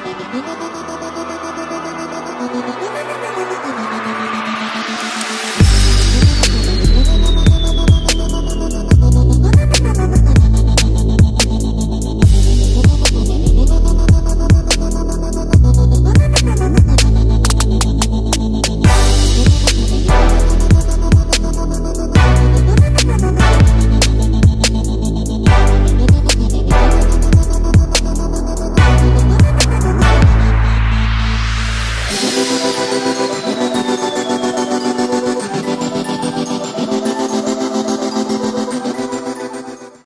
no, no, no, no.